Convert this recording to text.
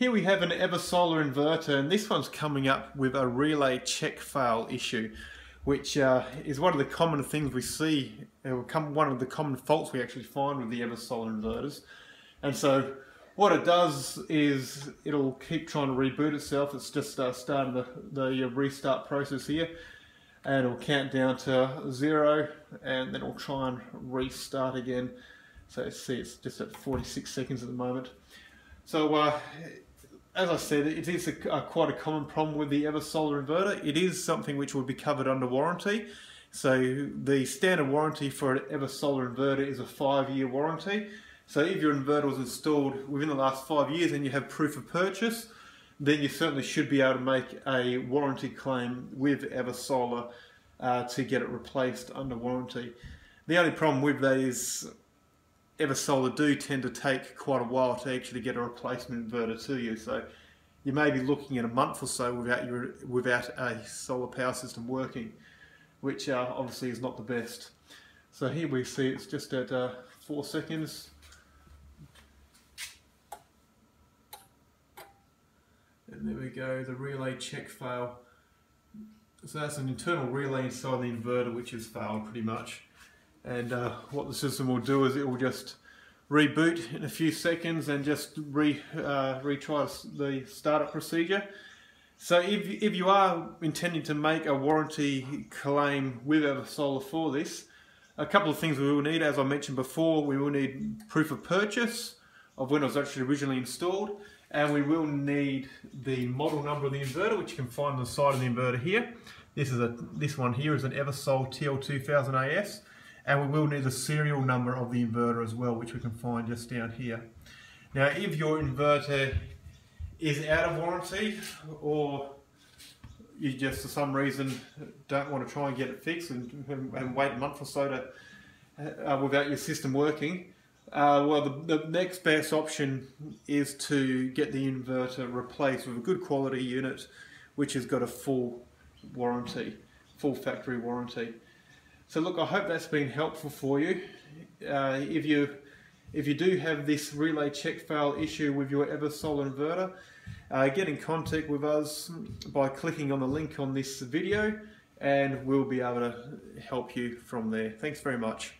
Here we have an Eversolar inverter and this one's coming up with a relay check fail issue which uh, is one of the common things we see, It will come one of the common faults we actually find with the Eversolar inverters. And so what it does is it'll keep trying to reboot itself. It's just uh, starting the, the restart process here and it'll count down to zero and then it'll try and restart again. So see it's just at 46 seconds at the moment. So uh, as I said, it is a, a, quite a common problem with the Eversolar inverter. It is something which would be covered under warranty. So the standard warranty for an Eversolar inverter is a five-year warranty. So if your inverter was installed within the last five years and you have proof of purchase, then you certainly should be able to make a warranty claim with Eversolar uh, to get it replaced under warranty. The only problem with that is Eversolar do tend to take quite a while to actually get a replacement inverter to you. So you may be looking at a month or so without your without a solar power system working, which uh, obviously is not the best. So here we see it's just at uh, four seconds. And there we go, the relay check fail. So that's an internal relay inside the inverter which has failed pretty much and uh, what the system will do is it will just reboot in a few seconds and just re, uh, retry the startup procedure. So if, if you are intending to make a warranty claim with Eversolar for this, a couple of things we will need, as I mentioned before, we will need proof of purchase of when it was actually originally installed, and we will need the model number of the inverter, which you can find on the side of the inverter here. This is a this one here is an Eversol TL2000AS and we will need the serial number of the inverter as well which we can find just down here. Now if your inverter is out of warranty or you just for some reason don't want to try and get it fixed and, and wait a month or so to, uh, without your system working, uh, well the, the next best option is to get the inverter replaced with a good quality unit which has got a full warranty, full factory warranty. So look, I hope that's been helpful for you. Uh, if you if you do have this relay check fail issue with your Eversolar inverter, uh, get in contact with us by clicking on the link on this video and we'll be able to help you from there. Thanks very much.